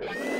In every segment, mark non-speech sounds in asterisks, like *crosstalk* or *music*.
you *laughs*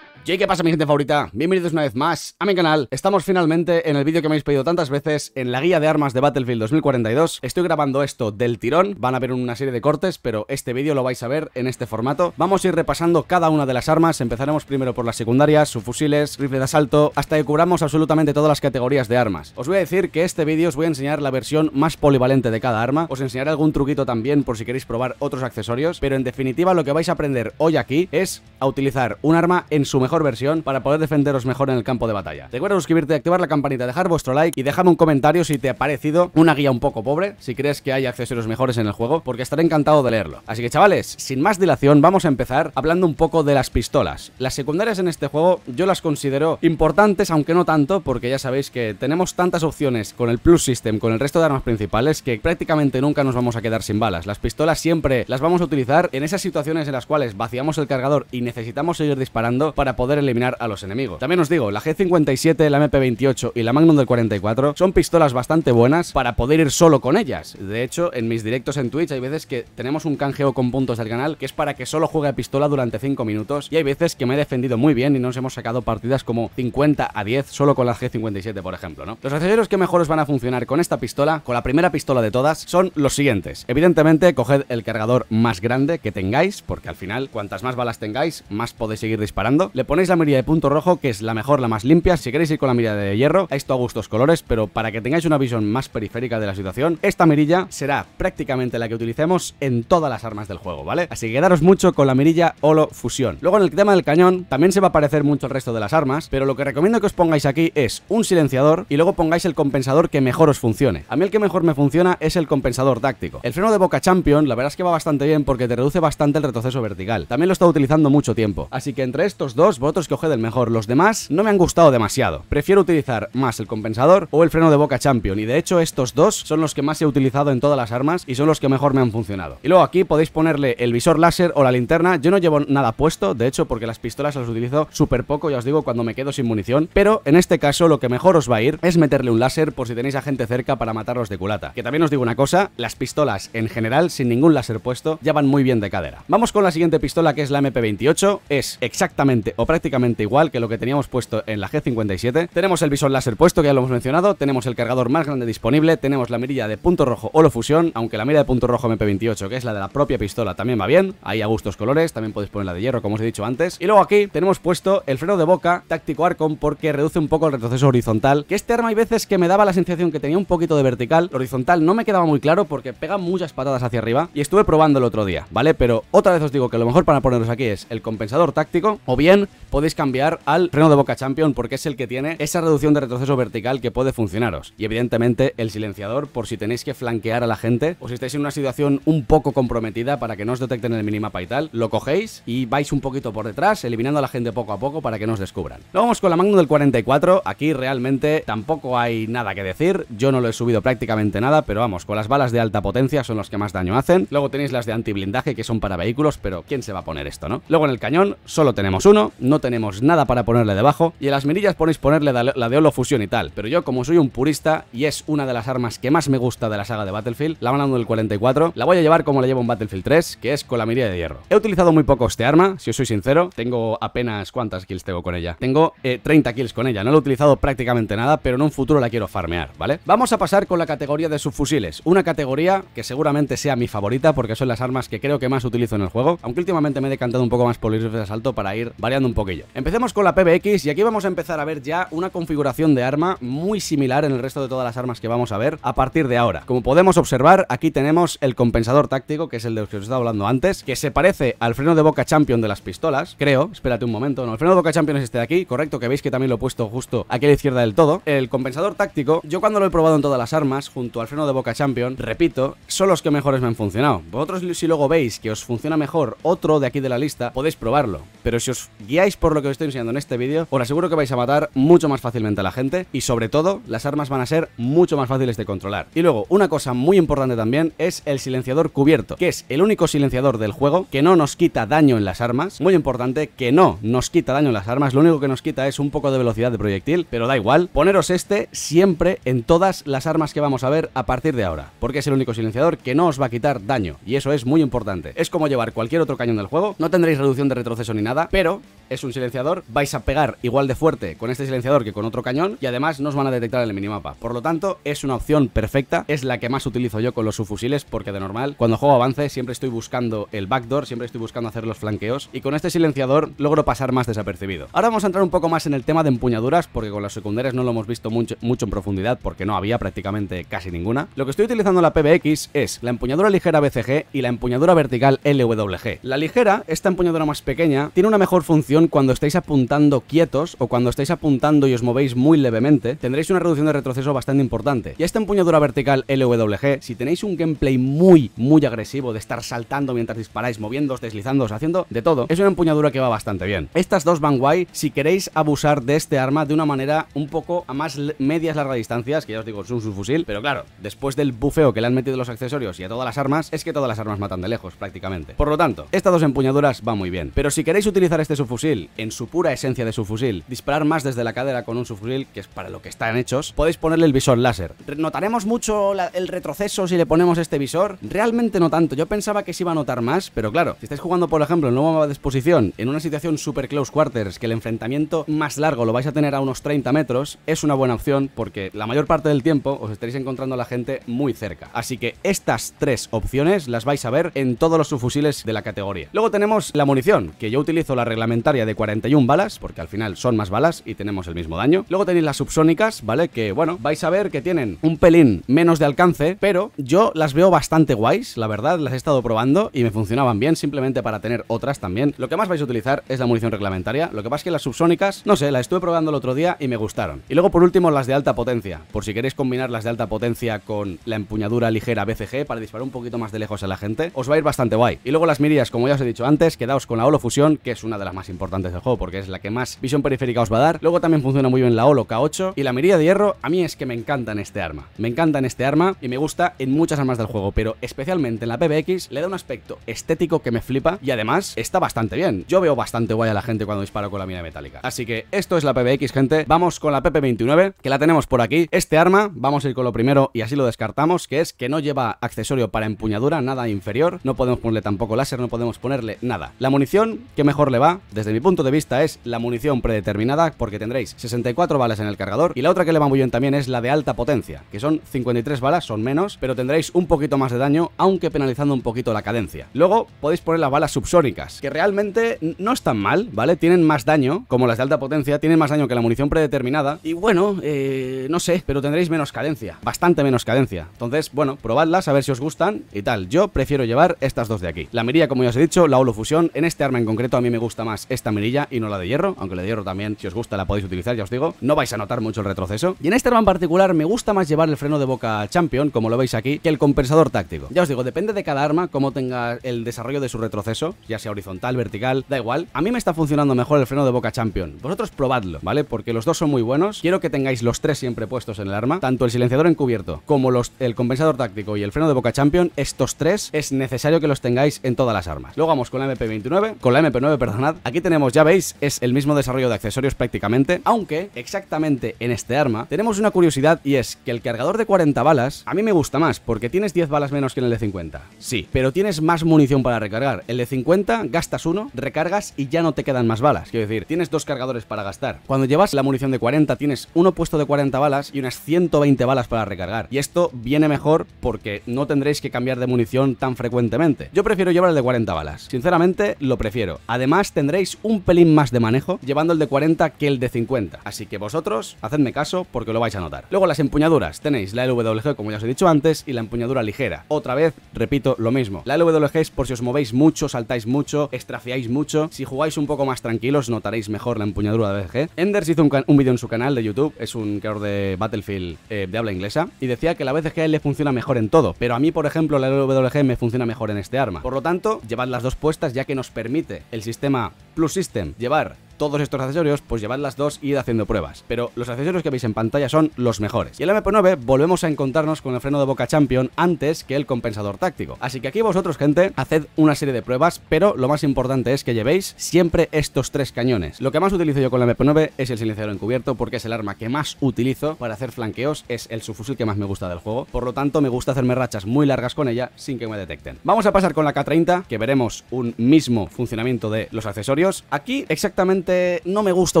¿Y qué pasa mi gente favorita? Bienvenidos una vez más a mi canal. Estamos finalmente en el vídeo que me habéis pedido tantas veces, en la guía de armas de Battlefield 2042. Estoy grabando esto del tirón, van a ver una serie de cortes, pero este vídeo lo vais a ver en este formato. Vamos a ir repasando cada una de las armas, empezaremos primero por las secundarias, subfusiles, rifle de asalto, hasta que cubramos absolutamente todas las categorías de armas. Os voy a decir que este vídeo os voy a enseñar la versión más polivalente de cada arma, os enseñaré algún truquito también por si queréis probar otros accesorios, pero en definitiva lo que vais a aprender hoy aquí es a utilizar un arma en su mejor versión para poder defenderos mejor en el campo de batalla. Recuerda suscribirte, activar la campanita, dejar vuestro like y déjame un comentario si te ha parecido una guía un poco pobre, si crees que hay accesorios mejores en el juego, porque estaré encantado de leerlo. Así que chavales, sin más dilación, vamos a empezar hablando un poco de las pistolas. Las secundarias en este juego yo las considero importantes, aunque no tanto, porque ya sabéis que tenemos tantas opciones con el Plus System, con el resto de armas principales, que prácticamente nunca nos vamos a quedar sin balas. Las pistolas siempre las vamos a utilizar en esas situaciones en las cuales vaciamos el cargador y necesitamos seguir disparando para poder eliminar a los enemigos. También os digo, la G57, la MP28 y la Magnum del 44 son pistolas bastante buenas para poder ir solo con ellas. De hecho, en mis directos en Twitch hay veces que tenemos un canjeo con puntos del canal que es para que solo juegue pistola durante 5 minutos y hay veces que me he defendido muy bien y nos hemos sacado partidas como 50 a 10 solo con la G57, por ejemplo, ¿no? Los accesorios que mejor os van a funcionar con esta pistola, con la primera pistola de todas, son los siguientes. Evidentemente, coged el cargador más grande que tengáis, porque al final, cuantas más balas tengáis, más podéis seguir disparando. Ponéis la mirilla de punto rojo, que es la mejor, la más limpia. Si queréis ir con la mirilla de hierro, esto a gustos colores, pero para que tengáis una visión más periférica de la situación, esta mirilla será prácticamente la que utilicemos en todas las armas del juego, ¿vale? Así que quedaros mucho con la mirilla Holo Fusión. Luego en el tema del cañón, también se va a parecer mucho el resto de las armas, pero lo que recomiendo que os pongáis aquí es un silenciador y luego pongáis el compensador que mejor os funcione. A mí el que mejor me funciona es el compensador táctico. El freno de boca champion, la verdad es que va bastante bien porque te reduce bastante el retroceso vertical. También lo he estado utilizando mucho tiempo. Así que entre estos dos, vosotros coged el mejor. Los demás no me han gustado demasiado. Prefiero utilizar más el compensador o el freno de boca champion. Y de hecho estos dos son los que más he utilizado en todas las armas y son los que mejor me han funcionado. Y luego aquí podéis ponerle el visor láser o la linterna. Yo no llevo nada puesto, de hecho, porque las pistolas las utilizo súper poco, ya os digo, cuando me quedo sin munición. Pero en este caso lo que mejor os va a ir es meterle un láser por si tenéis a gente cerca para matarlos de culata. Que también os digo una cosa, las pistolas en general, sin ningún láser puesto, ya van muy bien de cadera. Vamos con la siguiente pistola que es la MP28. Es exactamente o prácticamente igual que lo que teníamos puesto en la G57. Tenemos el visor láser puesto, que ya lo hemos mencionado. Tenemos el cargador más grande disponible. Tenemos la mirilla de punto rojo Holo Fusión, aunque la mirilla de punto rojo MP28, que es la de la propia pistola, también va bien. Ahí a gustos colores, también podéis poner la de hierro, como os he dicho antes. Y luego aquí tenemos puesto el freno de boca táctico Arcon porque reduce un poco el retroceso horizontal. Que este arma hay veces que me daba la sensación que tenía un poquito de vertical. Horizontal no me quedaba muy claro porque pega muchas patadas hacia arriba. Y estuve probando el otro día, ¿vale? Pero otra vez os digo que lo mejor para poneros aquí es el compensador táctico o bien podéis cambiar al freno de boca champion porque es el que tiene esa reducción de retroceso vertical que puede funcionaros. Y evidentemente el silenciador por si tenéis que flanquear a la gente o si estáis en una situación un poco comprometida para que no os detecten en el minimapa y tal, lo cogéis y vais un poquito por detrás, eliminando a la gente poco a poco para que no os descubran. Luego vamos con la Magnum del 44, aquí realmente tampoco hay nada que decir, yo no lo he subido prácticamente nada, pero vamos, con las balas de alta potencia son los que más daño hacen. Luego tenéis las de antiblindaje que son para vehículos, pero ¿quién se va a poner esto, no? Luego en el cañón solo tenemos uno, no tenemos nada para ponerle debajo y en las mirillas ponéis ponerle la de holo fusión y tal, pero yo como soy un purista y es una de las armas que más me gusta de la saga de Battlefield, la Magnum del 44, la voy a llevar como la llevo en Battlefield 3, que es con la mirilla de hierro. He utilizado muy poco este arma, si os soy sincero, tengo apenas cuántas kills tengo con ella. Tengo eh, 30 kills con ella, no la he utilizado prácticamente nada, pero en un futuro la quiero farmear, ¿vale? Vamos a pasar con la categoría de subfusiles, una categoría que seguramente sea mi favorita porque son las armas que creo que más utilizo en el juego, aunque últimamente me he decantado un poco más por el de asalto para ir variando un poquillo. Empecemos con la PBX y aquí vamos a empezar a ver ya una configuración de arma muy similar en el resto de todas las armas que vamos a ver a partir de ahora. Como podemos observar, aquí tenemos el compensador táctico, que es el de los que os estaba hablando antes, que se parece al freno de boca champion de las pistolas, creo, espérate un momento, no, el freno de boca champion es este de aquí, correcto, que veis que también lo he puesto justo aquí a la izquierda del todo. El compensador táctico, yo cuando lo he probado en todas las armas, junto al freno de boca champion, repito, son los que mejores me han funcionado. Vosotros si luego veis que os funciona mejor otro de aquí de la lista, podéis probarlo, pero si os guiáis por lo que os estoy enseñando en este vídeo, os aseguro que vais a matar mucho más fácilmente a la gente y sobre todo las armas van a ser mucho más fáciles de controlar. Y luego, una cosa muy importante también es el silenciador cubierto, que es el único silenciador del juego que no nos quita daño en las armas, muy importante, que no nos quita daño en las armas, lo único que nos quita es un poco de velocidad de proyectil, pero da igual, poneros este siempre en todas las armas que vamos a ver a partir de ahora, porque es el único silenciador que no os va a quitar daño, y eso es muy importante. Es como llevar cualquier otro cañón del juego, no tendréis reducción de retroceso ni nada, pero es un silenciador, vais a pegar igual de fuerte con este silenciador que con otro cañón y además no os van a detectar en el minimapa. Por lo tanto, es una opción perfecta, es la que más utilizo yo con los subfusiles porque de normal, cuando juego avance siempre estoy buscando el backdoor, siempre estoy buscando hacer los flanqueos y con este silenciador logro pasar más desapercibido. Ahora vamos a entrar un poco más en el tema de empuñaduras porque con las secundarias no lo hemos visto mucho, mucho en profundidad porque no había prácticamente casi ninguna. Lo que estoy utilizando en la PBX es la empuñadura ligera BCG y la empuñadura vertical LWG. La ligera, esta empuñadura más pequeña, tiene una mejor función cuando estáis apuntando quietos o cuando estáis apuntando y os movéis muy levemente, tendréis una reducción de retroceso bastante importante. Y esta empuñadura vertical LWG, si tenéis un gameplay muy, muy agresivo de estar saltando mientras disparáis, moviéndoos, deslizándoos, haciendo de todo, es una empuñadura que va bastante bien. Estas dos van guay si queréis abusar de este arma de una manera un poco a más medias largas distancias, que ya os digo, es un subfusil, pero claro, después del bufeo que le han metido los accesorios y a todas las armas, es que todas las armas matan de lejos, prácticamente. Por lo tanto, estas dos empuñaduras van muy bien. Pero si queréis utilizar este subfusil en su pura esencia de su fusil, disparar más desde la cadera con un subfusil, que es para lo que están hechos, podéis ponerle el visor láser. ¿Notaremos mucho el retroceso si le ponemos este visor? Realmente no tanto, yo pensaba que se iba a notar más, pero claro, si estáis jugando por ejemplo en nuevo mapa de exposición, en una situación super close quarters, que el enfrentamiento más largo lo vais a tener a unos 30 metros, es una buena opción porque la mayor parte del tiempo os estaréis encontrando a la gente muy cerca. Así que estas tres opciones las vais a ver en todos los subfusiles de la categoría. Luego tenemos la munición, que yo utilizo la reglamentaria de 41 balas, porque al final son más balas y tenemos el mismo daño. Luego tenéis las subsónicas, ¿vale? Que bueno, vais a ver que tienen un pelín menos de alcance, pero yo las veo bastante guays, la verdad, las he estado probando y me funcionaban bien, simplemente para tener otras también. Lo que más vais a utilizar es la munición reglamentaria, lo que pasa es que las subsónicas, no sé, las estuve probando el otro día y me gustaron. Y luego por último las de alta potencia, por si queréis combinar las de alta potencia con la empuñadura ligera BCG para disparar un poquito más de lejos a la gente, os va a ir bastante guay. Y luego las mirillas, como ya os he dicho antes, quedaos con la holofusión, que es una de las más importantes del juego porque es la que más visión periférica os va a dar. Luego también funciona muy bien la holo K8 y la mirilla de hierro, a mí es que me encanta en este arma. Me encanta en este arma y me gusta en muchas armas del juego, pero especialmente en la PBX le da un aspecto estético que me flipa y además está bastante bien. Yo veo bastante guay a la gente cuando disparo con la mira metálica. Así que esto es la PBX, gente. Vamos con la PP29, que la tenemos por aquí. Este arma, vamos a ir con lo primero y así lo descartamos, que es que no lleva accesorio para empuñadura, nada inferior. No podemos ponerle tampoco láser, no podemos ponerle nada. La munición que mejor le va, desde mi punto de vista, es la munición predeterminada, porque tendréis 64 balas en el cargador. Y la otra que le va muy bien también es la de alta potencia, que son 53 balas, son menos, pero tendréis un poquito más de daño, aunque penalizando un poquito la cadencia. Luego podéis poner las balas subsónicas, que realmente no están mal, ¿vale? Tienen más daño, como las de alta potencia, tienen más daño que la munición predeterminada. Y bueno, eh, no sé, pero tendréis menos cadencia, bastante menos cadencia. Entonces, bueno, probadlas a ver si os gustan y tal. Yo prefiero llevar estas dos de aquí. La mirilla, como ya os he dicho, la holofusión. En este arma en concreto a mí me gusta más esta mirilla y no la de hierro, aunque la de hierro también, si os gusta, la podéis utilizar, ya os digo. No vais a notar mucho el retroceso. Y en este arma en particular me gusta más llevar el freno de boca Champion, como lo veis aquí, que el compensador táctico. Ya os digo, depende de cada arma cómo tenga el desarrollo de su retroceso, ya sea horizontal, vertical, da igual. A mí me está funcionando mejor el freno de boca Champion. Vosotros probadlo, ¿vale? Porque los dos son muy buenos. Quiero que tengáis los tres siempre puestos en el arma, tanto el silenciador encubierto como los, el compensador táctico y el freno de boca Champion. Estos tres es necesario que los tengáis en todas las armas. Luego vamos con la MP29, con la MP9, perdonad. Aquí tenemos, ya veis, es el mismo desarrollo de accesorios prácticamente, aunque exactamente en este arma tenemos una curiosidad y es que el cargador de 40 balas a mí me gusta más porque tienes 10 balas menos que en el de 50. Sí, pero tienes más munición para recargar. El de 50 gastas uno, recargas y ya no te quedan más balas. Quiero decir, tienes dos cargadores para gastar. Cuando llevas la munición de 40 tienes uno puesto de 40 balas y unas 120 balas para recargar. Y esto viene mejor porque no tendréis que cambiar de munición tan frecuentemente. Yo prefiero llevar el de 40 balas. Sinceramente, lo prefiero. Además, tendréis un pelín más de manejo llevando el de 40 que el de 50. Así que vosotros, hacedme caso porque lo vais a notar. Luego las empuñaduras. Tenéis la LWG, como ya os he dicho antes, y la empuñadura ligera. Otra vez, repito, lo mismo. La LWG es por si os movéis mucho, saltáis mucho, estrafiáis mucho. Si jugáis un poco más tranquilos, notaréis mejor la empuñadura de BG. Enders hizo un, un vídeo en su canal de YouTube, es un creador de Battlefield eh, de habla inglesa, y decía que la BCG le funciona mejor en todo, pero a mí, por ejemplo, la LWG me funciona mejor en este arma. Por lo tanto, llevad las dos puestas ya que nos permite el sistema Plus System. Llevar todos estos accesorios, pues llevad las dos y id haciendo pruebas. Pero los accesorios que veis en pantalla son los mejores. Y en la MP9 volvemos a encontrarnos con el freno de boca Champion antes que el compensador táctico. Así que aquí vosotros, gente, haced una serie de pruebas, pero lo más importante es que llevéis siempre estos tres cañones. Lo que más utilizo yo con la MP9 es el silenciador encubierto porque es el arma que más utilizo para hacer flanqueos, es el subfusil que más me gusta del juego. Por lo tanto, me gusta hacerme rachas muy largas con ella sin que me detecten. Vamos a pasar con la K30, que veremos un mismo funcionamiento de los accesorios. Aquí exactamente no me gusta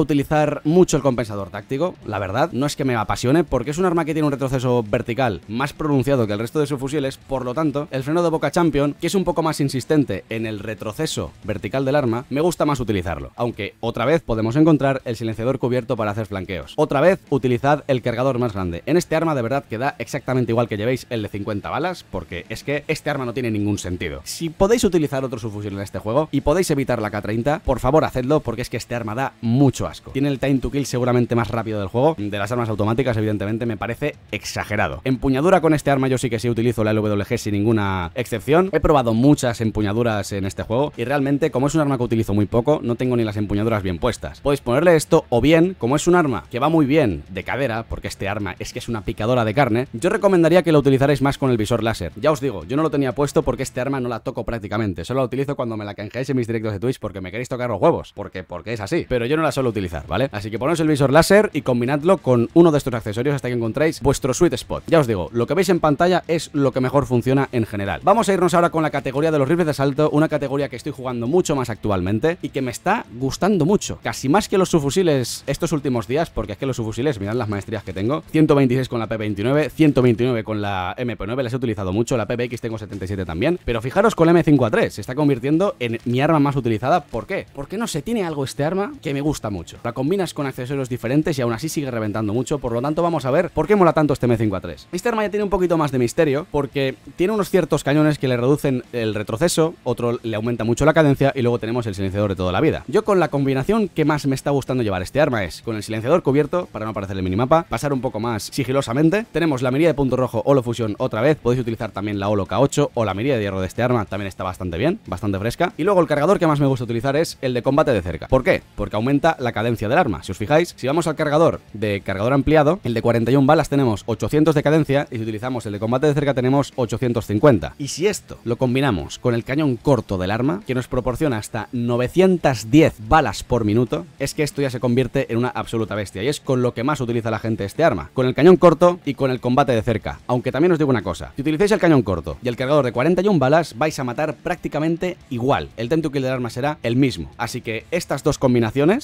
utilizar mucho el compensador táctico, la verdad, no es que me apasione porque es un arma que tiene un retroceso vertical más pronunciado que el resto de sus fusiles, por lo tanto, el freno de boca champion, que es un poco más insistente en el retroceso vertical del arma, me gusta más utilizarlo, aunque otra vez podemos encontrar el silenciador cubierto para hacer flanqueos. Otra vez, utilizad el cargador más grande. En este arma de verdad queda exactamente igual que llevéis el de 50 balas, porque es que este arma no tiene ningún sentido. Si podéis utilizar otro subfusil en este juego y podéis evitar la K30, por favor hacedlo porque es que este arma da mucho asco. Tiene el time to kill seguramente más rápido del juego, de las armas automáticas evidentemente me parece exagerado. Empuñadura con este arma yo sí que sí utilizo la LWG sin ninguna excepción. He probado muchas empuñaduras en este juego y realmente como es un arma que utilizo muy poco, no tengo ni las empuñaduras bien puestas. Podéis ponerle esto o bien, como es un arma que va muy bien de cadera, porque este arma es que es una picadora de carne, yo recomendaría que lo utilizarais más con el visor láser. Ya os digo, yo no lo tenía puesto porque este arma no la toco prácticamente, solo la utilizo cuando me la canjeáis en mis directos de Twitch porque me queréis tocar los huevos, porque, porque es así, pero yo no la suelo utilizar, ¿vale? Así que ponéis el visor láser y combinadlo con uno de estos accesorios hasta que encontréis vuestro sweet spot. Ya os digo, lo que veis en pantalla es lo que mejor funciona en general. Vamos a irnos ahora con la categoría de los rifles de asalto, una categoría que estoy jugando mucho más actualmente y que me está gustando mucho, casi más que los subfusiles estos últimos días, porque es que los subfusiles, mirad las maestrías que tengo, 126 con la P29, 129 con la MP9, las he utilizado mucho, la PBX tengo 77 también, pero fijaros con la M5A3, se está convirtiendo en mi arma más utilizada, ¿por qué? Porque no sé, tiene algo este arma que me gusta mucho. La combinas con accesorios diferentes y aún así sigue reventando mucho, por lo tanto vamos a ver por qué mola tanto este M5A3. Este arma ya tiene un poquito más de misterio, porque tiene unos ciertos cañones que le reducen el retroceso, otro le aumenta mucho la cadencia y luego tenemos el silenciador de toda la vida. Yo con la combinación que más me está gustando llevar este arma es con el silenciador cubierto, para no aparecer el minimapa, pasar un poco más sigilosamente, tenemos la mirilla de punto rojo Holo Fusion otra vez, podéis utilizar también la Holo K8 o la mirilla de hierro de este arma, también está bastante bien, bastante fresca, y luego el cargador que más me gusta utilizar es el de combate de cerca. ¿Por qué? Porque aumenta la cadencia del arma. Si os fijáis, si vamos al cargador de cargador ampliado, el de 41 balas tenemos 800 de cadencia y si utilizamos el de combate de cerca tenemos 850. Y si esto lo combinamos con el cañón corto del arma, que nos proporciona hasta 910 balas por minuto, es que esto ya se convierte en una absoluta bestia y es con lo que más utiliza la gente este arma, con el cañón corto y con el combate de cerca. Aunque también os digo una cosa, si utilizáis el cañón corto y el cargador de 41 balas, vais a matar prácticamente igual. El time kill del arma será el mismo. Así que estas dos combinaciones,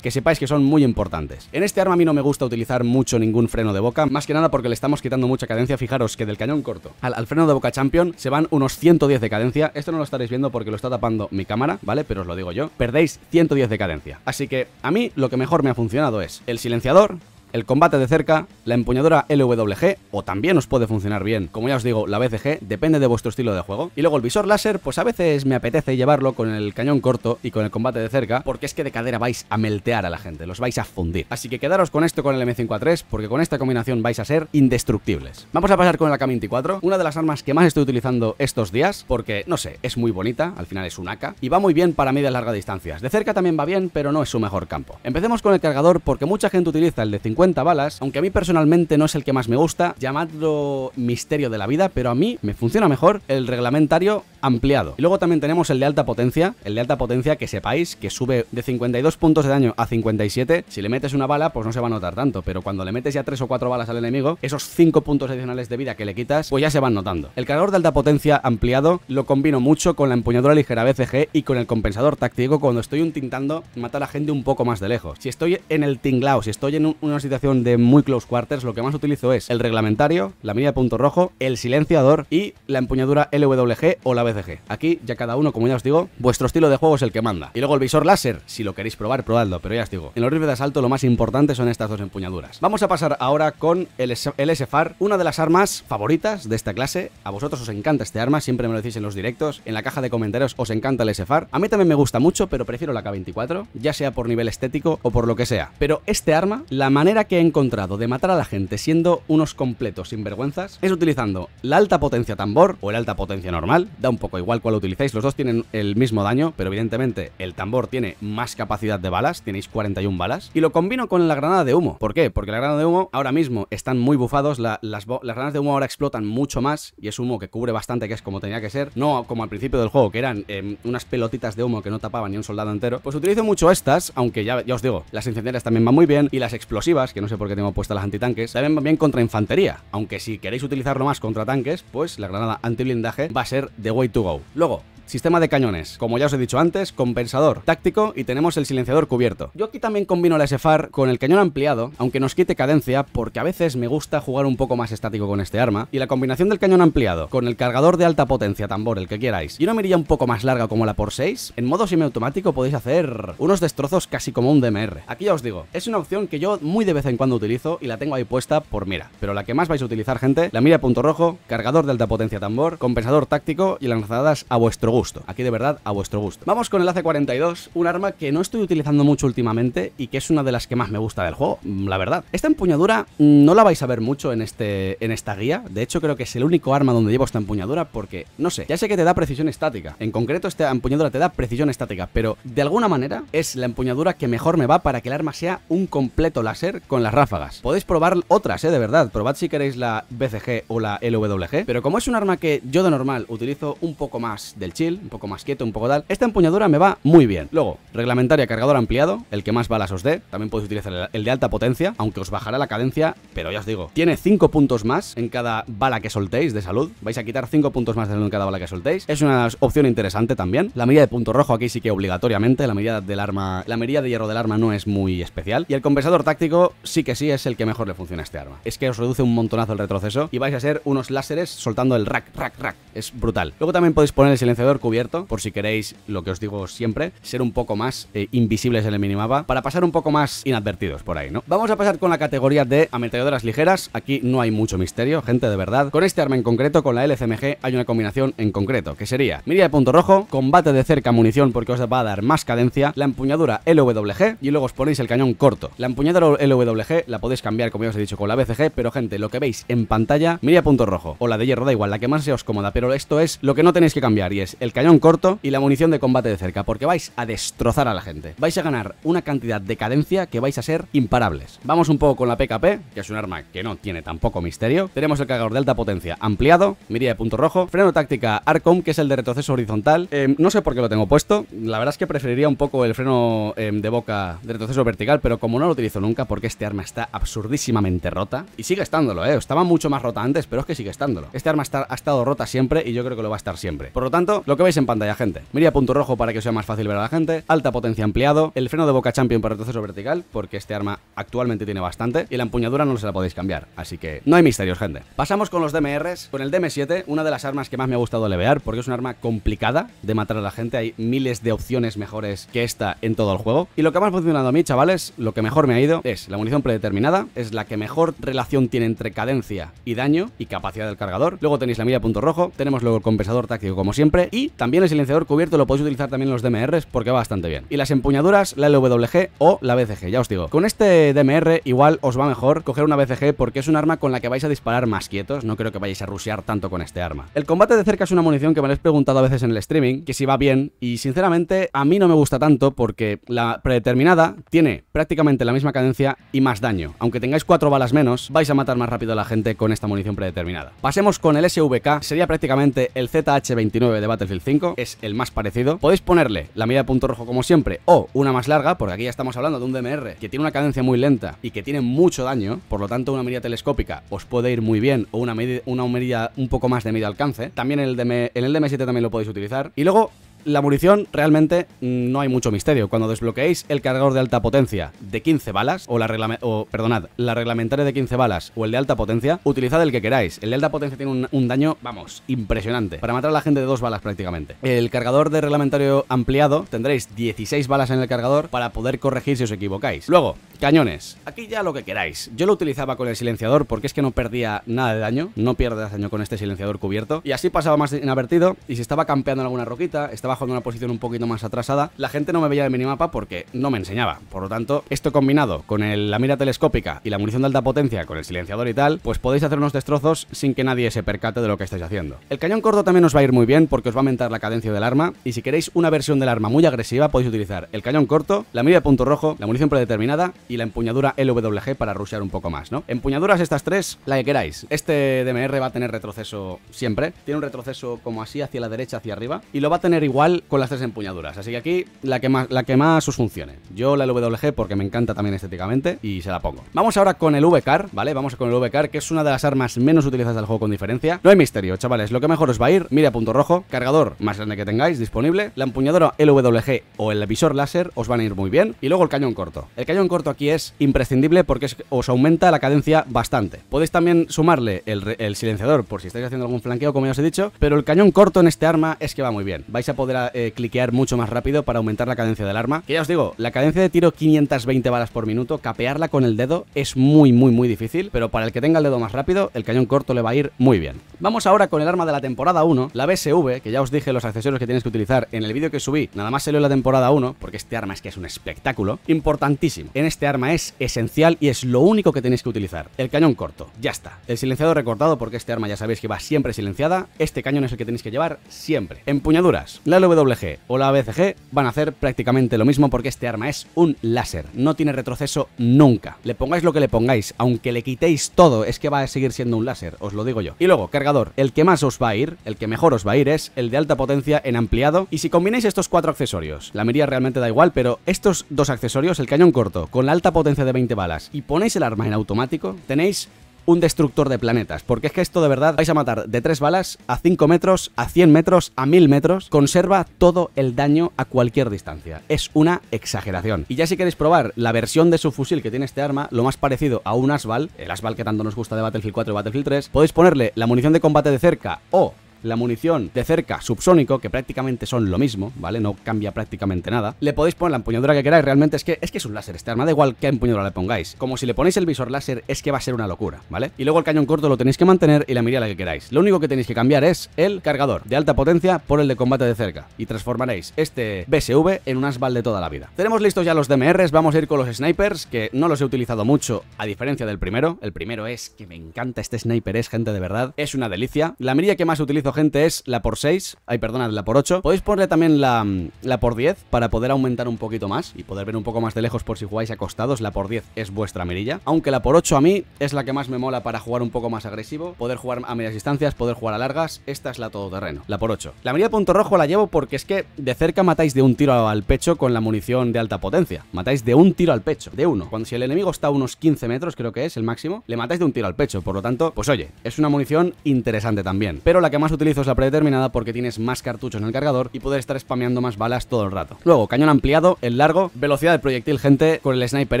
que sepáis que son muy importantes. En este arma a mí no me gusta utilizar mucho ningún freno de boca, más que nada porque le estamos quitando mucha cadencia. Fijaros que del cañón corto al, al freno de boca champion se van unos 110 de cadencia. Esto no lo estaréis viendo porque lo está tapando mi cámara, ¿vale? Pero os lo digo yo. Perdéis 110 de cadencia. Así que a mí lo que mejor me ha funcionado es el silenciador, el combate de cerca, la empuñadura LWG, o también os puede funcionar bien, como ya os digo, la BCG, depende de vuestro estilo de juego. Y luego el visor láser, pues a veces me apetece llevarlo con el cañón corto y con el combate de cerca, porque es que de cadera vais a meltear a la gente, los vais a fundir. Así que quedaros con esto con el M5A3, porque con esta combinación vais a ser indestructibles. Vamos a pasar con el AK-24, una de las armas que más estoy utilizando estos días, porque, no sé, es muy bonita, al final es un AK, y va muy bien para medias largas distancias. De cerca también va bien, pero no es su mejor campo. Empecemos con el cargador, porque mucha gente utiliza el de 50 balas, aunque a mí personalmente no es el que más me gusta, llamadlo misterio de la vida, pero a mí me funciona mejor el reglamentario ampliado. Y luego también tenemos el de alta potencia, el de alta potencia que sepáis que sube de 52 puntos de daño a 57, si le metes una bala pues no se va a notar tanto, pero cuando le metes ya 3 o 4 balas al enemigo, esos 5 puntos adicionales de vida que le quitas, pues ya se van notando. El cargador de alta potencia ampliado lo combino mucho con la empuñadura ligera BCG y con el compensador táctico cuando estoy intentando matar a gente un poco más de lejos. Si estoy en el tinglao, si estoy en un, una situación de muy close quarters, lo que más utilizo es el reglamentario, la mira de punto rojo, el silenciador y la empuñadura LWG o la BCG. Aquí ya cada uno, como ya os digo, vuestro estilo de juego es el que manda. Y luego el visor láser, si lo queréis probar, probadlo, pero ya os digo, en los rifles de asalto lo más importante son estas dos empuñaduras. Vamos a pasar ahora con el, el SFAR, una de las armas favoritas de esta clase. A vosotros os encanta este arma, siempre me lo decís en los directos, en la caja de comentarios os encanta el SFAR. A mí también me gusta mucho, pero prefiero la K24, ya sea por nivel estético o por lo que sea. Pero este arma, la manera que he encontrado de matar a la gente siendo unos completos sinvergüenzas es utilizando la alta potencia tambor o el alta potencia normal, da un poco igual cuál utilicéis, los dos tienen el mismo daño, pero evidentemente el tambor tiene más capacidad de balas, tenéis 41 balas, y lo combino con la granada de humo. ¿Por qué? Porque la granada de humo ahora mismo están muy bufados, las, las granadas de humo ahora explotan mucho más y es humo que cubre bastante, que es como tenía que ser, no como al principio del juego, que eran em, unas pelotitas de humo que no tapaban ni un soldado entero. Pues utilizo mucho estas, aunque ya os digo, las incendiarias también van muy bien y las explosivas, que no sé por qué tengo puestas las antitanques, también bien contra infantería, aunque si queréis utilizarlo más contra tanques, pues la granada antiblindaje va a ser the way to go. Luego, Sistema de cañones, como ya os he dicho antes, compensador táctico y tenemos el silenciador cubierto. Yo aquí también combino la SFAR con el cañón ampliado, aunque nos quite cadencia, porque a veces me gusta jugar un poco más estático con este arma, y la combinación del cañón ampliado con el cargador de alta potencia, tambor, el que queráis, y una mirilla un poco más larga como la por 6, en modo semiautomático podéis hacer unos destrozos casi como un DMR. Aquí ya os digo, es una opción que yo muy de vez en cuando utilizo y la tengo ahí puesta por mira, pero la que más vais a utilizar, gente, la mira punto rojo, cargador de alta potencia tambor, compensador táctico y lanzadas a vuestro gusto Aquí de verdad a vuestro gusto. Vamos con el AC-42, un arma que no estoy utilizando mucho últimamente y que es una de las que más me gusta del juego, mm, la verdad. Esta empuñadura mm, no la vais a ver mucho en, este, en esta guía. De hecho, creo que es el único arma donde llevo esta empuñadura porque, no sé, ya sé que te da precisión estática. En concreto, esta empuñadura te da precisión estática, pero de alguna manera es la empuñadura que mejor me va para que el arma sea un completo láser con las ráfagas. Podéis probar otras, eh, de verdad. Probad si queréis la BCG o la LWG, pero como es un arma que yo de normal utilizo un poco más del un poco más quieto, un poco tal. Esta empuñadura me va muy bien. Luego, reglamentaria cargador ampliado, el que más balas os dé. También podéis utilizar el de alta potencia, aunque os bajará la cadencia, pero ya os digo, tiene 5 puntos más en cada bala que soltéis de salud. Vais a quitar 5 puntos más de salud en cada bala que soltéis. Es una opción interesante también. La medida de punto rojo aquí sí que obligatoriamente. La medida del arma, la medida de hierro del arma no es muy especial. Y el compensador táctico sí que sí es el que mejor le funciona a este arma. Es que os reduce un montonazo el retroceso y vais a ser unos láseres soltando el rack, rack, rack. Es brutal. Luego también podéis poner el silenciador cubierto por si queréis, lo que os digo siempre, ser un poco más eh, invisibles en el minimapa para pasar un poco más inadvertidos por ahí, ¿no? Vamos a pasar con la categoría de ametralladoras ligeras. Aquí no hay mucho misterio, gente, de verdad. Con este arma en concreto, con la LCMG, hay una combinación en concreto, que sería mirilla de punto rojo, combate de cerca munición porque os va a dar más cadencia, la empuñadura LWG y luego os ponéis el cañón corto. La empuñadura LWG la podéis cambiar, como ya os he dicho, con la BCG, pero gente, lo que veis en pantalla, mirilla punto rojo o la de hierro, da igual, la que más sea os cómoda, pero esto es lo que no tenéis que cambiar y es el cañón corto y la munición de combate de cerca, porque vais a destrozar a la gente. Vais a ganar una cantidad de cadencia que vais a ser imparables. Vamos un poco con la PKP, que es un arma que no tiene tampoco misterio. Tenemos el cargador de alta potencia ampliado, mirilla de punto rojo, freno táctica Arcom, que es el de retroceso horizontal. Em, no sé por qué lo tengo puesto, la verdad es que preferiría un poco el freno em, de boca de retroceso vertical, pero como no lo utilizo nunca, porque este arma está absurdísimamente rota, y sigue estándolo, eh, estaba mucho más rota antes, pero es que sigue estándolo. Este arma ha estado rota siempre y yo creo que lo va a estar siempre. Por lo tanto, lo que veis en pantalla, gente. Mirilla punto rojo para que sea más fácil ver a la gente. Alta potencia ampliado. El freno de boca champion para retroceso vertical, porque este arma actualmente tiene bastante. Y la empuñadura no se la podéis cambiar. Así que no hay misterios, gente. Pasamos con los DMRs. Con el DM7, una de las armas que más me ha gustado levear, porque es un arma complicada de matar a la gente. Hay miles de opciones mejores que esta en todo el juego. Y lo que más ha funcionado a mí, chavales, lo que mejor me ha ido es la munición predeterminada. Es la que mejor relación tiene entre cadencia y daño y capacidad del cargador. Luego tenéis la mira punto rojo. Tenemos luego el compensador táctico como siempre. Y también el silenciador cubierto lo podéis utilizar también en los DMRs porque va bastante bien. Y las empuñaduras, la LWG o la BCG, ya os digo. Con este DMR igual os va mejor coger una BCG porque es un arma con la que vais a disparar más quietos. No creo que vayáis a rushear tanto con este arma. El combate de cerca es una munición que me lo he preguntado a veces en el streaming, que si va bien. Y sinceramente a mí no me gusta tanto porque la predeterminada tiene prácticamente la misma cadencia y más daño. Aunque tengáis cuatro balas menos, vais a matar más rápido a la gente con esta munición predeterminada. Pasemos con el SVK, sería prácticamente el ZH29 de Battlefield 5, es el más parecido. Podéis ponerle la medida de punto rojo como siempre, o una más larga, porque aquí ya estamos hablando de un DMR que tiene una cadencia muy lenta y que tiene mucho daño, por lo tanto una medida telescópica os puede ir muy bien, o una medida, una un poco más de medio alcance. También en el, DM, en el DM7 también lo podéis utilizar. Y luego la munición realmente mm, no hay mucho misterio. Cuando desbloqueéis el cargador de alta potencia de 15 balas, o la o, perdonad, la reglamentaria de 15 balas o el de alta potencia, utilizad el que queráis. El de alta potencia tiene un, daño, vamos, impresionante. Para matar a la gente de dos balas prácticamente. El cargador de reglamentario ampliado tendréis 16 balas en el cargador para poder corregir si os equivocáis. Luego, cañones. Aquí ya lo que queráis. Yo lo utilizaba con el silenciador porque es que no perdía nada de daño. No pierdes daño con este silenciador cubierto. Y así pasaba más inadvertido. Y si estaba campeando en alguna roquita, estaba abajo en una posición un poquito más atrasada, la gente no me veía el minimapa porque no me enseñaba. Por lo tanto, esto combinado con la mira telescópica y la munición de alta potencia con el silenciador y tal, pues podéis hacer unos destrozos sin que nadie se percate de lo que estáis haciendo. El cañón corto también os va a ir muy bien porque os va a aumentar la cadencia del arma y si queréis una versión del arma muy agresiva podéis utilizar el cañón corto, la mira de punto rojo, la munición predeterminada y la empuñadura LWG para rushear un poco más, ¿no? Empuñaduras estas tres, la que queráis. Este DMR va a tener retroceso siempre, tiene un retroceso como así hacia la derecha, hacia arriba y lo va a tener igual con las tres empuñaduras, así que aquí la que más, la que más os funcione. Yo la LWG porque me encanta también estéticamente y se la pongo. Vamos ahora con el VCAR, ¿vale? Vamos con el VCAR que es una de las armas menos utilizadas del juego con diferencia. No hay misterio, chavales, lo que mejor os va a ir, mira punto rojo, cargador más grande que tengáis disponible, la empuñadura LWG o el visor láser os van a ir muy bien y luego el cañón corto. El cañón corto aquí es imprescindible porque os aumenta la cadencia bastante. Podéis también sumarle el, silenciador por si estáis haciendo algún flanqueo como ya os he dicho, pero el cañón corto en este arma es que va muy bien. Vais a poder eh, cliquear mucho más rápido para aumentar la cadencia del arma. Que ya os digo, la cadencia de tiro 520 balas por minuto, capearla con el dedo es muy muy muy difícil, pero para el que tenga el dedo más rápido, el cañón corto le va a ir muy bien. Vamos ahora con el arma de la temporada 1, la BSV, que ya os dije los accesorios que tienes que utilizar en el vídeo que subí, nada más salió la temporada 1, porque este arma es que es un espectáculo, importantísimo. En este arma es esencial y es lo único que tenéis que utilizar. El cañón corto, ya está. El silenciador recortado, porque este arma ya sabéis que va siempre silenciada, este cañón es el que tenéis que llevar siempre. Empuñaduras, la LWG o la ABCG van a hacer prácticamente lo mismo porque este arma es un láser, no tiene retroceso nunca. Le pongáis lo que le pongáis, aunque le quitéis todo, es que va a seguir siendo un láser, os lo digo yo. Y luego, cargador, el que más os va a ir, el que mejor os va a ir es el de alta potencia en ampliado. Y si combináis estos cuatro accesorios, la miría realmente da igual, pero estos dos accesorios, el cañón corto con la alta potencia de 20 balas y ponéis el arma en automático, tenéis un destructor de planetas, porque es que esto de verdad vais a matar de 3 balas a 5 metros, a 100 metros, a 1000 metros, conserva todo el daño a cualquier distancia. Es una exageración. Y ya si queréis probar la versión de su fusil que tiene este arma, lo más parecido a un Asval, el Asval que tanto nos gusta de Battlefield 4 y Battlefield 3, podéis ponerle la munición de combate de cerca o la munición de cerca subsónico, que prácticamente son lo mismo, ¿vale? No cambia prácticamente nada. Le podéis poner la empuñadura que queráis, realmente es que es que es un láser este arma, da igual qué empuñadura le pongáis. Como si le ponéis el visor láser, es que va a ser una locura, ¿vale? Y luego el cañón corto lo tenéis que mantener y la mirada que queráis. Lo único que tenéis que cambiar es el cargador de alta potencia por el de combate de cerca y transformaréis este BSV en un asval de toda la vida. Tenemos listos ya los DMRs, vamos a ir con los snipers, que no los he utilizado mucho a diferencia del primero. El primero es que me encanta este sniper, es gente de verdad, es una delicia. La mirilla que más utilizo gente es la por 6, ay perdona, la por 8. Podéis ponerle también la, la por 10 para poder aumentar un poquito más y poder ver un poco más de lejos por si jugáis acostados. La por 10 es vuestra mirilla. Aunque la por 8 a mí es la que más me mola para jugar un poco más agresivo, poder jugar a medias distancias, poder jugar a largas. Esta es la todoterreno, la por 8. La mirilla de punto rojo la llevo porque es que de cerca matáis de un tiro al pecho con la munición de alta potencia. Matáis de un tiro al pecho, de uno. Cuando si el enemigo está a unos 15 metros, creo que es el máximo, le matáis de un tiro al pecho. Por lo tanto, pues oye, es una munición interesante también. Pero la que más utilizo es la predeterminada porque tienes más cartuchos en el cargador y poder estar spameando más balas todo el rato. Luego, cañón ampliado, el largo, velocidad del proyectil, gente, con el sniper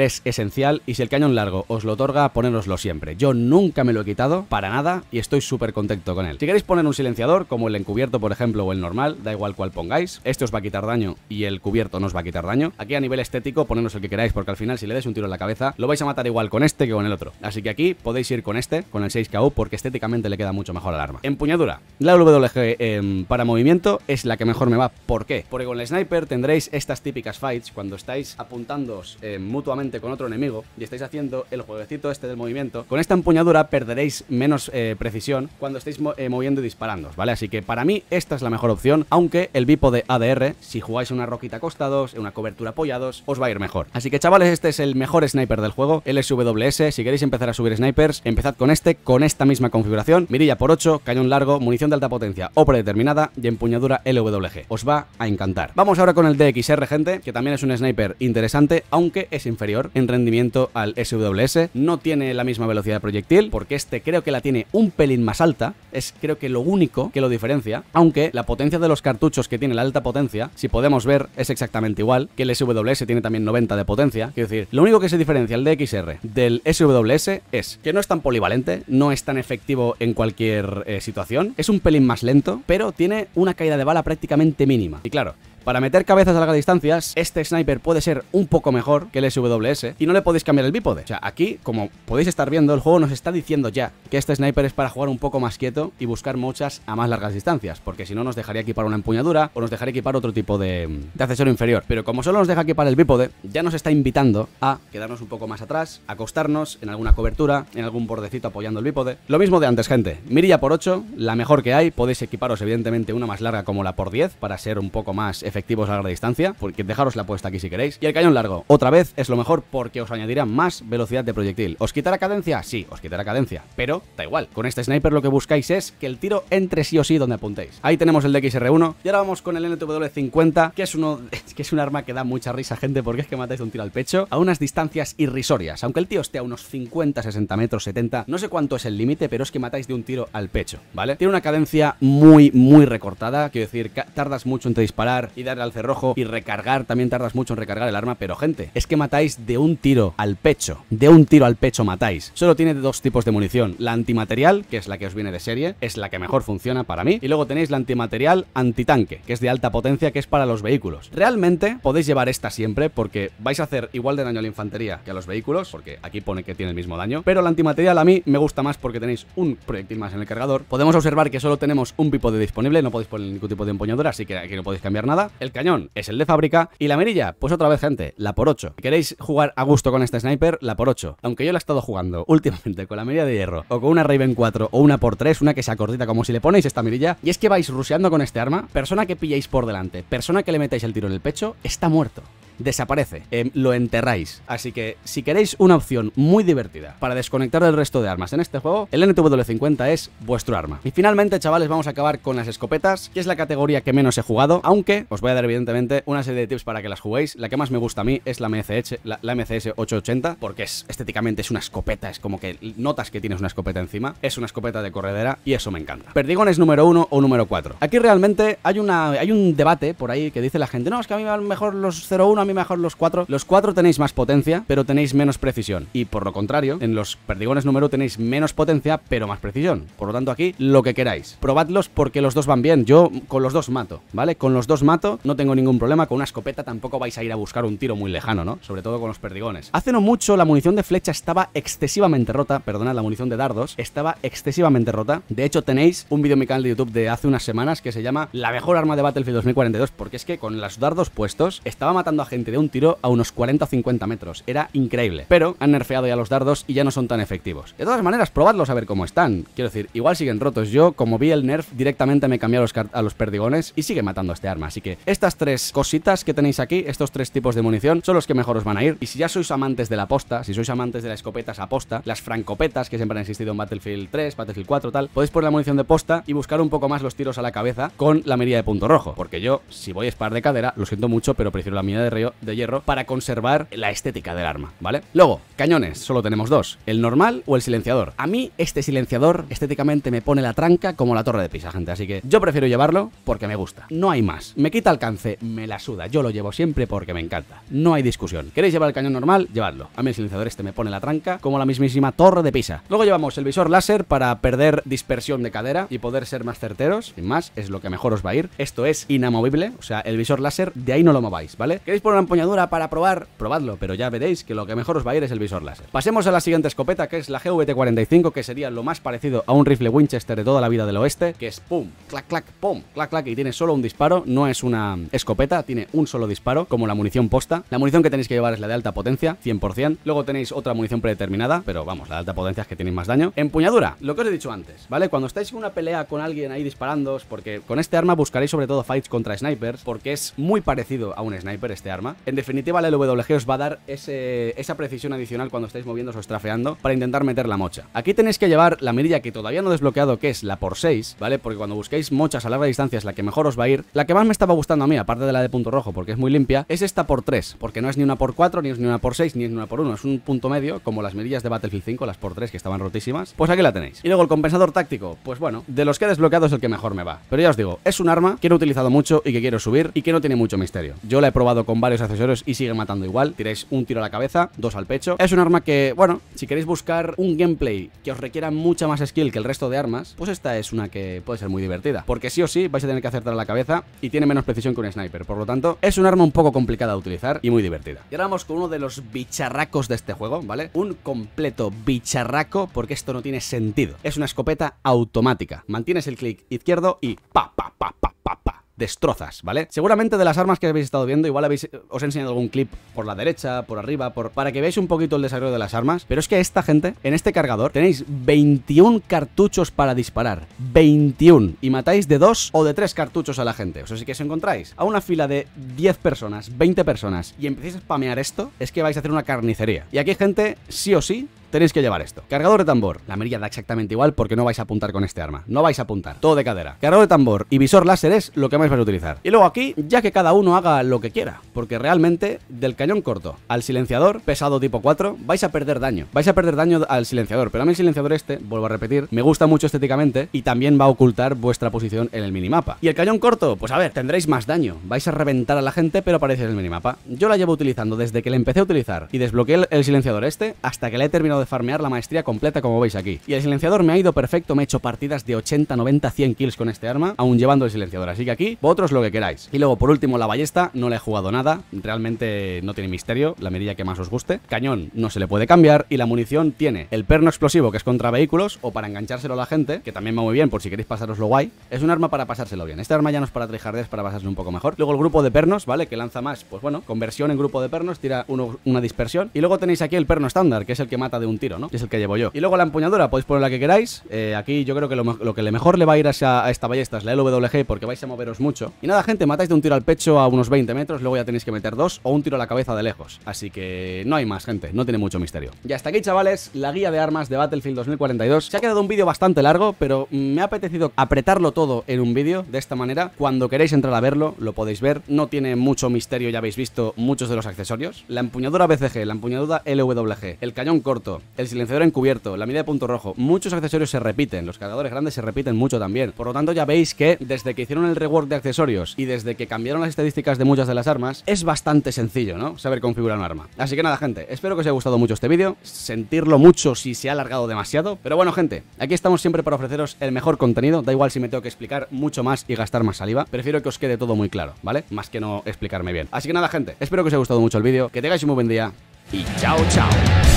es esencial y si el cañón largo os lo otorga, ponéroslo siempre. Yo nunca me lo he quitado, para nada, y estoy súper contento con él. Si queréis poner un silenciador, como el encubierto, por ejemplo, o el normal, da igual cuál pongáis, este os va a quitar daño y el cubierto no os va a quitar daño. Aquí a nivel estético, ponernos el que queráis, porque al final si le des un tiro en la cabeza, lo vais a matar igual con este que con el otro. Así que aquí podéis ir con este, con el 6KU, porque estéticamente le queda mucho mejor al arma. Empuñadura. La WG em, para movimiento es la que mejor me va. ¿Por qué? Porque con el sniper tendréis estas típicas fights cuando estáis apuntándoos eh, mutuamente con otro enemigo y estáis haciendo el jueguecito este del movimiento. Con esta empuñadura perderéis menos eh, precisión cuando estáis eh, moviendo y disparando, ¿vale? Así que para mí esta es la mejor opción, aunque el bipo de ADR, si jugáis una roquita acostados, en una cobertura apoyados, os va a ir mejor. Así que chavales, este es el mejor sniper del juego, el SWS. Si queréis empezar a subir snipers, empezad con este, con esta misma configuración, mirilla por 8, cañón largo, munición de alta potencia o predeterminada y empuñadura LWG. Os va a encantar. Vamos ahora con el DXR, gente, que también es un sniper interesante, aunque es inferior en rendimiento al SWS. No tiene la misma velocidad de proyectil, porque este creo que la tiene un pelín más alta. Es creo que lo único que lo diferencia, aunque la potencia de los cartuchos que tiene la alta potencia, si podemos ver, es exactamente igual, que el SWS tiene también 90 de potencia. Quiero decir, lo único que se diferencia el DXR del SWS es que no es tan polivalente, no es tan efectivo en cualquier eh, situación, es un pelín más lento, pero tiene una caída de bala prácticamente mínima. Y claro, Para meter cabezas a largas distancias, este sniper puede ser un poco mejor que el SWS y no le podéis cambiar el bípode. O sea, aquí, como podéis estar viendo, el juego nos está diciendo ya que este sniper es para jugar un poco más quieto y buscar muchas a más largas distancias, porque si no nos dejaría equipar una empuñadura o nos dejaría equipar otro tipo de, de accesorio inferior. Pero como solo nos deja equipar el bípode, ya nos está invitando a quedarnos un poco más atrás, acostarnos en alguna cobertura, en algún bordecito apoyando el bípode. Lo mismo de antes, gente. Mirilla por 8, la mejor que hay. Podéis equiparos, evidentemente, una más larga como la por 10 para ser un poco más efectivos a larga distancia, porque dejaros la puesta aquí si queréis. Y el cañón largo, otra vez, es lo mejor porque os añadirá más velocidad de proyectil. ¿Os quitará cadencia? Sí, os quitará cadencia, pero da igual. Con este sniper lo que buscáis es que el tiro entre sí o sí donde apuntéis. Ahí tenemos el DXR1 y ahora vamos con el NTW50, que es uno *laughs* que es un arma que da mucha risa, gente, porque es que matáis un tiro al pecho a unas distancias irrisorias. Aunque el tío esté a unos 50, 60 metros, 70, no sé cuánto es el límite, pero es que matáis de un tiro al pecho, ¿vale? Tiene una cadencia muy, muy recortada, quiero decir, tardas mucho entre disparar y darle al cerrojo y recargar, también tardas mucho en recargar el arma, pero gente, es que matáis de un tiro al pecho, de un tiro al pecho matáis. Solo tiene dos tipos de munición, la antimaterial, que es la que os viene de serie, es la que mejor funciona para mí, y luego tenéis la antimaterial antitanque, que es de alta potencia, que es para los vehículos. Realmente podéis llevar esta siempre porque vais a hacer igual de daño a la infantería que a los vehículos, porque aquí pone que tiene el mismo daño, pero la antimaterial a mí me gusta más porque tenéis un proyectil más en el cargador. Podemos observar que solo tenemos un de disponible, no podéis poner ningún tipo de empuñadura, así que aquí no podéis cambiar nada. El cañón es el de fábrica y la mirilla, pues otra vez gente, la por 8. Si queréis jugar a gusto con este sniper, la por 8. Aunque yo la he estado jugando *laughs* últimamente con la mirilla de hierro o con una Raven 4 o una por 3, una que sea cortita como si le ponéis esta mirilla, y es que vais rusheando con este arma, persona que pilláis por delante, persona que le metáis el tiro en el pecho, está muerto desaparece, em, lo enterráis. Así que si queréis una opción muy divertida para desconectar del resto de armas en este juego, el NTW50 es vuestro arma. Y finalmente, chavales, vamos a acabar con las escopetas, que es la categoría que menos he jugado, aunque os voy a dar evidentemente una serie de tips para que las juguéis. La que más me gusta a mí es la, MCH, la, MCS 880, porque es estéticamente es una escopeta, es como que notas que tienes una escopeta encima, es una escopeta de corredera y eso me encanta. Perdigones número 1 o número 4. Aquí realmente hay, una, hay un debate por ahí que dice la gente, no, es que a mí me van mejor los 01, a mí mejor los 4. Los 4 tenéis más potencia, pero tenéis menos precisión. Y por lo contrario, en los perdigones número tenéis menos potencia, pero más precisión. Por lo tanto, aquí lo que queráis. Probadlos porque los dos van bien. Yo con los dos mato, ¿vale? Con los dos mato, no tengo ningún problema. Con una escopeta tampoco vais a ir a buscar un tiro muy lejano, ¿no? Sobre todo con los perdigones. Hace no mucho la munición de flecha estaba excesivamente rota. Perdonad, la munición de dardos estaba excesivamente rota. De hecho, tenéis un vídeo en mi canal de YouTube de hace unas semanas que se llama La mejor arma de Battlefield 2042. Porque es que con los dardos puestos estaba matando a gente de un tiro a unos 40 o 50 metros. Era increíble. Pero han nerfeado ya los dardos y ya no son tan efectivos. De todas maneras, probadlos a ver cómo están. Quiero decir, igual siguen rotos. Yo, como vi el nerf, directamente me cambié a los, a los perdigones y sigue matando este arma. Así que estas tres cositas que tenéis aquí, estos tres tipos de munición, son los que mejor os van a ir. Y si ya sois amantes de la posta, si sois amantes de las escopetas a posta, las francopetas que siempre han existido en Battlefield 3, Battlefield 4, tal, podéis poner la munición de posta y buscar un poco más los tiros a la cabeza con la mirilla de punto rojo. Porque yo, si voy a spar de cadera, lo siento mucho, pero prefiero la mirilla de, de hierro para conservar la estética del arma, ¿vale? Luego, cañones, solo tenemos dos, el normal o el silenciador. A mí este silenciador estéticamente me pone la tranca como la torre de Pisa, gente, así que yo prefiero llevarlo porque me gusta. No hay más. Me quita alcance, me la suda. Yo lo llevo siempre porque me encanta. No hay discusión. ¿Queréis llevar el cañón normal? Llevadlo. A mí el silenciador este me pone la tranca como la mismísima torre de Pisa. Luego llevamos el visor láser para perder dispersión de cadera y poder ser más certeros. Sin más, es lo que mejor os va a ir. Esto es inamovible, o sea, el visor láser de ahí no lo mováis, ¿vale? ¿Queréis poner una empuñadura para probar? Probadlo, pero ya veréis que lo que mejor os va a ir es el visor láser. Pasemos a la siguiente escopeta, que es la GVT-45, que sería lo más parecido a un rifle Winchester de toda la vida del oeste, que es pum, clac, clac, pum, clac, clac, y tiene solo un disparo, no es una escopeta, tiene un solo disparo, como la munición posta. La munición que tenéis que llevar es la de alta potencia, 100%. Luego tenéis otra munición predeterminada, pero vamos, la de alta potencia es que tenéis más daño. Empuñadura, lo que os he dicho antes, ¿vale? Cuando estáis en una pelea con alguien ahí disparando, porque con este arma buscaréis sobre todo fights contra snipers, porque es muy parecido a un sniper este arma. En definitiva, la LWG os va a dar esa precisión adicional cuando estáis moviendo o estrafeando para intentar meter la mocha. Aquí tenéis que llevar la mirilla que todavía no he desbloqueado, que es la por 6, ¿vale? Porque cuando busquéis mochas a larga distancia es la que mejor os va a ir. La que más me estaba gustando a mí, aparte de la de punto rojo, porque es muy limpia, es esta por 3, porque no es ni una por 4, ni es ni una por 6, ni es ni una por 1, es un punto medio, como las mirillas de Battlefield 5, las por 3 que estaban rotísimas. Pues aquí la tenéis. Y luego el compensador táctico, pues bueno, de los que he desbloqueado es el que mejor me va. Pero ya os digo, es un arma que he utilizado mucho y que quiero subir y que no tiene mucho misterio. Yo la he probado con varios varios accesorios y sigue matando igual. Tiráis un tiro a la cabeza, dos al pecho. Es un arma que, bueno, si queréis buscar un gameplay que os requiera mucha más skill que el resto de armas, pues esta es una que puede ser muy divertida. Porque sí o sí vais a tener que acertar a la cabeza y tiene menos precisión que un sniper. Por lo tanto, es un arma un poco complicada de utilizar y muy divertida. Y ahora vamos con uno de los bicharracos de este juego, ¿vale? Un completo bicharraco porque esto no tiene sentido. Es una escopeta automática. Mantienes el clic izquierdo y pa, pa, pa, pa, pa, pa destrozas, ¿vale? Seguramente de las armas que habéis estado viendo, igual os he enseñado algún clip por la derecha, por arriba, para que veáis un poquito el desarrollo de las armas, pero es que esta gente, en este cargador, tenéis 21 cartuchos para disparar, 21, y matáis de 2 o de 3 cartuchos a la gente, o sea, si que os encontráis a una fila de 10 personas, 20 personas, y empecéis a spamear esto, es que vais a hacer una carnicería. Y aquí, gente, sí o sí, tenéis que llevar esto. Cargador de tambor. La mirilla da exactamente igual porque no vais a apuntar con este arma. No vais a apuntar. Todo de cadera. Cargador de tambor y visor láser es lo que más vais a utilizar. Y luego aquí, ya que cada uno haga lo que quiera. Porque realmente, del cañón corto al silenciador, pesado tipo 4, vais a perder daño. Vais a perder daño al silenciador. Pero a mí el silenciador este, vuelvo a repetir, me gusta mucho estéticamente y también va a ocultar vuestra posición en el minimapa. Y el cañón corto, pues a ver, tendréis más daño. Vais a reventar a la gente, pero aparece en el minimapa. Yo la llevo utilizando desde que la empecé a utilizar y desbloqueé el silenciador este hasta que la he terminado de farmear la maestría completa como veis aquí. Y el silenciador me ha ido perfecto, me he hecho partidas de 80, 90, 100 kills con este arma, aún llevando el silenciador. Así que aquí, vosotros lo que queráis. Y luego, por último, la ballesta, no le he jugado nada, realmente no tiene misterio, la medida que más os guste. Cañón no se le puede cambiar y la munición tiene el perno explosivo que es contra vehículos o para enganchárselo a la gente, que también va muy bien por si queréis pasároslo guay. Es un arma para pasárselo bien. Este arma ya no es para trijardes, para pasárselo un poco mejor. Luego el grupo de pernos, ¿vale? Que lanza más, pues bueno, conversión en grupo de pernos, tira uno, una dispersión. Y luego tenéis aquí el perno estándar, que es el que mata de un tiro, ¿no? Que es el que llevo yo. Y luego la empuñadura, podéis poner la que queráis. Eh, aquí yo creo que lo, lo, que mejor le va a ir a, a, esta ballesta es la LWG porque vais a moveros mucho. Y nada, gente, matáis de un tiro al pecho a unos 20 metros, luego ya tenéis que meter dos o un tiro a la cabeza de lejos. Así que no hay más, gente, no tiene mucho misterio. Y hasta aquí, chavales, la guía de armas de Battlefield 2042. Se ha quedado un vídeo bastante largo, pero me ha apetecido apretarlo todo en un vídeo de esta manera. Cuando queréis entrar a verlo, lo podéis ver. No tiene mucho misterio, ya habéis visto muchos de los accesorios. La empuñadura BCG, la empuñadura LWG, el cañón corto, el silenciador encubierto, la medida de punto rojo. Muchos accesorios se repiten, los cargadores grandes se repiten mucho también. Por lo tanto, ya veis que desde que hicieron el rework de accesorios y desde que cambiaron las estadísticas de muchas de las armas, es bastante sencillo, ¿no? Saber configurar un arma. Así que nada, gente, espero que os haya gustado mucho este vídeo, sentirlo mucho si se ha alargado demasiado. Pero bueno, gente, aquí estamos siempre para ofreceros el mejor contenido. Da igual si me tengo que explicar mucho más y gastar más saliva. Prefiero que os quede todo muy claro, ¿vale? Más que no explicarme bien. Así que nada, gente, espero que os haya gustado mucho el vídeo, que tengáis un muy buen día y chao, chao.